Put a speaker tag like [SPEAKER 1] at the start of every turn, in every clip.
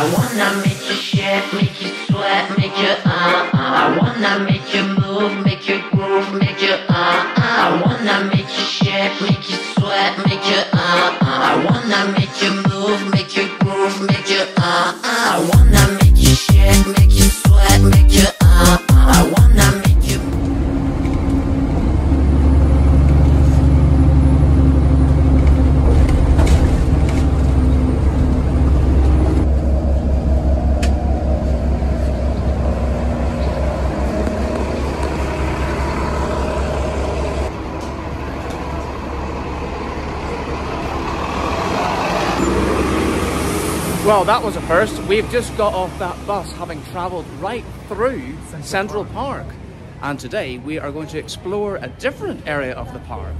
[SPEAKER 1] I wanna make you shit, make you sweat, make you uh uh. I wanna make you move, make you groove, make you uh uh. I wanna make you shit, make you sweat, make you uh uh. I wanna make you move, make you groove, make you uh uh. I wanna make you shit, make you
[SPEAKER 2] Well, that was a first. We've just got off that bus having travelled right through Central, Park. And today we are going to explore a different area of the park.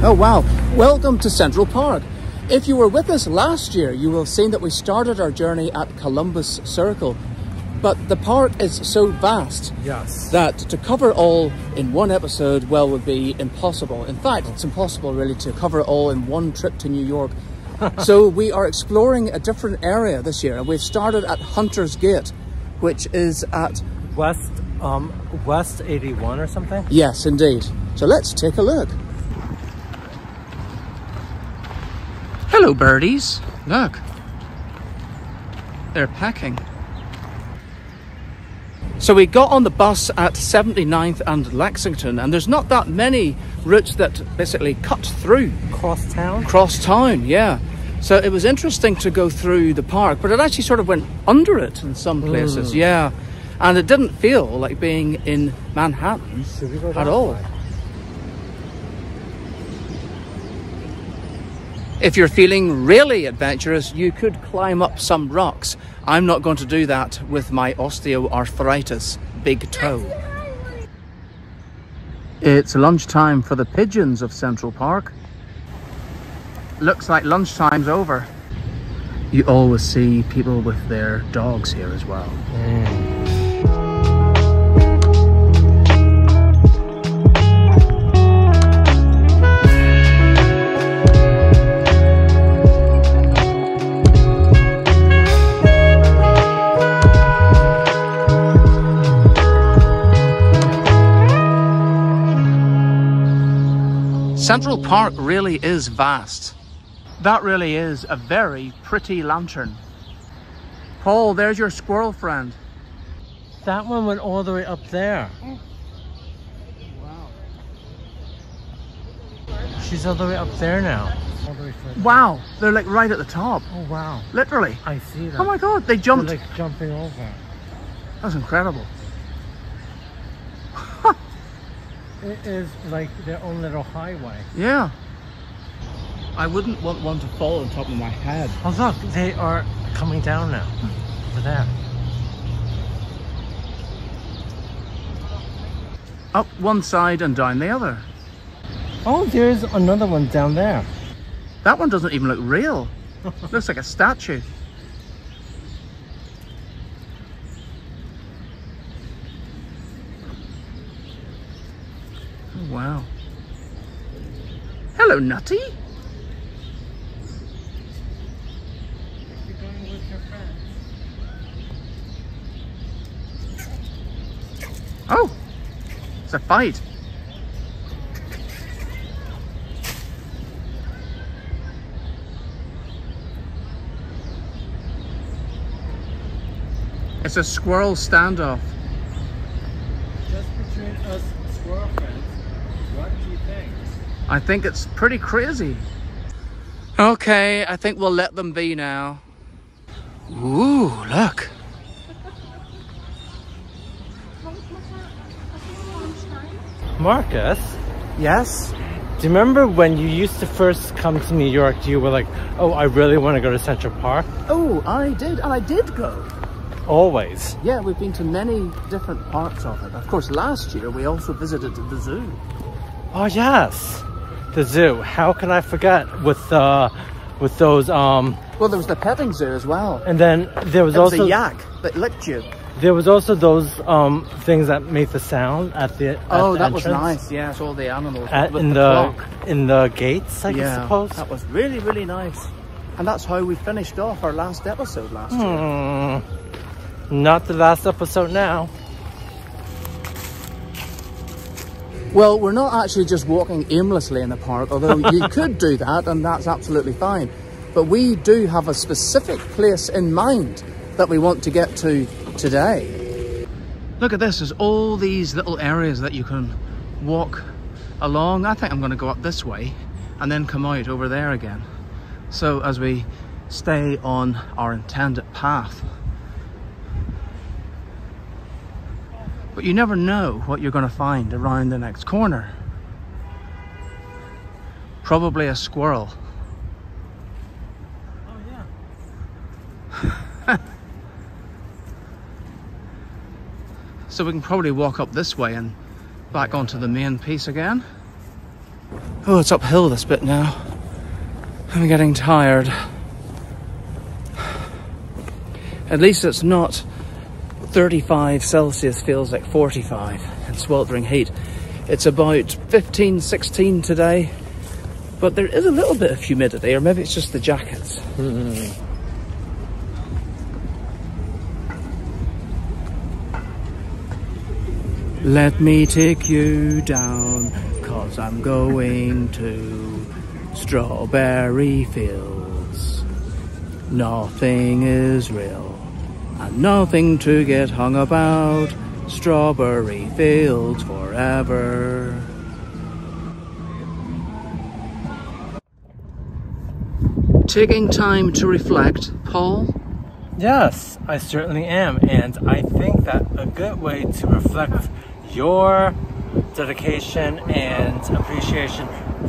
[SPEAKER 2] Oh wow, welcome to Central Park. If you were with us last year, you will have seen that we started our journey at Columbus Circle. But the park is so vast
[SPEAKER 3] Yes.
[SPEAKER 2] that to cover all in one episode, well, would be impossible. In fact, it's impossible really to cover it all in one trip to New York. so we are exploring a different area this year, and we've started at Hunter's Gate, which is at
[SPEAKER 3] West um West 81 or something.
[SPEAKER 2] yes, indeed. So let's take a look. Hello, birdies. Look, they're packing. So we got on the bus at 79th and Lexington, and there's not that many routes that basically cut through
[SPEAKER 3] Cross town.
[SPEAKER 2] cross town, yeah. So it was interesting to go through the park, but it actually sort of went under it in some places, mm. yeah. And it didn't feel like being in Manhattan
[SPEAKER 3] Should we go
[SPEAKER 2] at all.
[SPEAKER 3] way?
[SPEAKER 2] If you're feeling really adventurous, you could climb up some rocks. I'm not going to do that with my osteoarthritis big toe. It's lunchtime for the pigeons of Central Park. Looks like lunchtime's over. You always see people with their dogs here as well. Mm. Central Park really is vast. That really is a very pretty lantern. Paul, there's your squirrel friend.
[SPEAKER 3] That one went all the way up there.
[SPEAKER 2] Wow.
[SPEAKER 3] She's all the way up there now. All the way further.
[SPEAKER 2] Wow, they're like right at the top.
[SPEAKER 3] Oh wow.
[SPEAKER 2] Literally.
[SPEAKER 3] I see that.
[SPEAKER 2] Oh my god, they
[SPEAKER 3] They're
[SPEAKER 2] jumped.
[SPEAKER 3] like jumping over.
[SPEAKER 2] That's incredible.
[SPEAKER 3] It is like their own little highway.
[SPEAKER 2] Yeah. I wouldn't want one to fall on top of my head.
[SPEAKER 3] Oh look, they are coming down now. Over there.
[SPEAKER 2] Up one side and down the other.
[SPEAKER 3] Oh, there's another one down there.
[SPEAKER 2] That one doesn't even look real. Looks like a statue. Wow. Hello, Nutty. Oh, it's a fight. It's a squirrel standoff.
[SPEAKER 3] Just between us squirrel friends, what do you think?
[SPEAKER 2] I think it's pretty crazy. Okay, I think we'll let them be now. Ooh, look.
[SPEAKER 3] Marcus,
[SPEAKER 2] Yes?
[SPEAKER 3] do you remember when you used to first come to New York? You were like, oh, I really want to go to Central Park?
[SPEAKER 2] Oh, I did, and I did go.
[SPEAKER 3] Always.
[SPEAKER 2] Yeah, we've been to many different parts of it. Of course, last year we also visited the zoo.
[SPEAKER 3] Oh, yes. the zoo. How can I forget with uh, with those um
[SPEAKER 2] Well, there was the petting zoo as well.
[SPEAKER 3] and then there was
[SPEAKER 2] There was
[SPEAKER 3] also
[SPEAKER 2] a yak that licked you.
[SPEAKER 3] there was also those um things that made the sound at the at
[SPEAKER 2] Oh,
[SPEAKER 3] the
[SPEAKER 2] that was
[SPEAKER 3] entrance.
[SPEAKER 2] nice. Yes, all the animals
[SPEAKER 3] At, in
[SPEAKER 2] the,
[SPEAKER 3] the, in the gates, I
[SPEAKER 2] yeah,
[SPEAKER 3] suppose.
[SPEAKER 2] that was really really nice. And that's how we finished off our last episode last year.
[SPEAKER 3] Hmm. Not the last episode now.
[SPEAKER 2] Well, we're not actually just walking aimlessly in the park, although you could do that, and that's absolutely fine. But we do have a specific place in mind that we want to get to today. Look at this, there's all these little areas that you can walk along. I think I'm going to go up this way and then come out over there again. So as we stay on our intended path. But you never know what you're going to find around the next corner. Probably a squirrel.
[SPEAKER 3] Oh yeah.
[SPEAKER 2] So we can probably walk up this way and back onto the main piece again. Oh, it's uphill this bit now. I'm getting tired. At least it's not 35 Celsius, feels like 45 in sweltering heat. It's about 15, 16 today, but there is a little bit of humidity, or maybe it's just the jackets. Let me take you down, cause I'm going to strawberry fields. Nothing is real, and nothing to get hung about. Strawberry fields forever. Taking time to reflect, Paul.
[SPEAKER 3] Yes, I certainly am. And I think that a good way to reflect your dedication and appreciation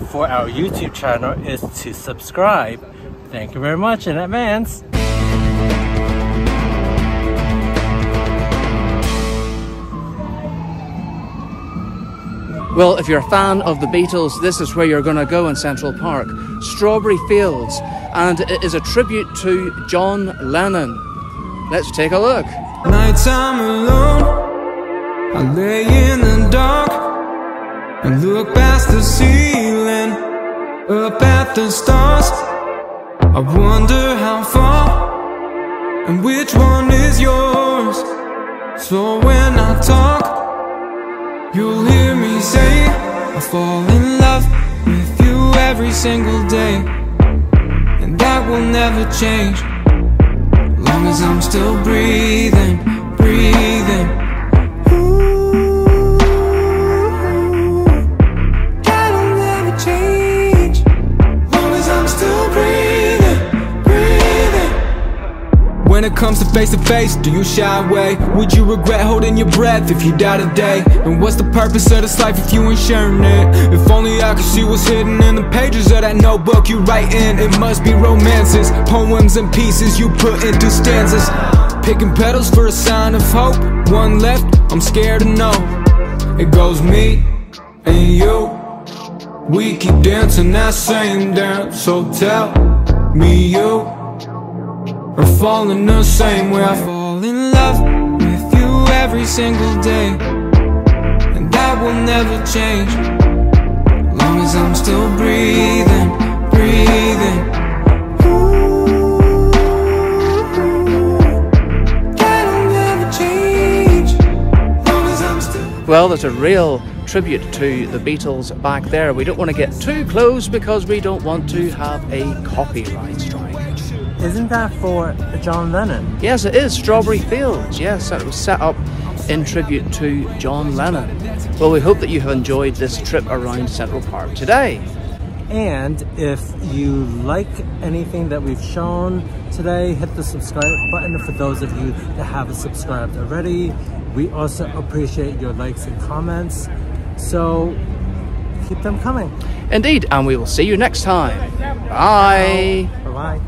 [SPEAKER 3] for our YouTube channel is to subscribe. Thank you very much in advance.
[SPEAKER 2] Well, if you're a fan of the Beatles, this is where you're going to go in Central Park. Strawberry Fields, and it is a tribute to John Lennon. Let's take a look.
[SPEAKER 4] Nights I'm alone, I lay in the dark and look past the ceiling, up at the stars. I wonder how far and which one is yours. So when I talk, you'll hear I fall in love with you every single day, and that will never change. Long as I'm still breathing, breathing. Ooh, face to face, do you shy away? Would you regret holding your breath if you die today? And what's the purpose of this life if you ain't sharing it? If only I could see what's hidden in the pages of that notebook you write in. It must be romances, poems and pieces you put into stanzas. Picking petals for a sign of hope. One left, I'm scared to know. It goes me and you. We keep dancing that same dance, so tell me you or fall in the same way I fall in love with you every single day And that will never change Long as I'm still breathing, breathing
[SPEAKER 2] Well, there's a real tribute to the Beatles back there. We don't want to get too close because we don't want to have a copyright.
[SPEAKER 3] Isn't that for John Lennon?
[SPEAKER 2] Yes, it is Strawberry Fields. Yes, that was set up in tribute to John Lennon. Well, we hope that you have enjoyed this trip around Central Park today.
[SPEAKER 3] And if you like anything that we've shown today, hit the subscribe button for those of you that haven't subscribed already. We also appreciate your likes and comments. So keep them coming.
[SPEAKER 2] Indeed, and we will see you next time. Bye.
[SPEAKER 3] Bye bye.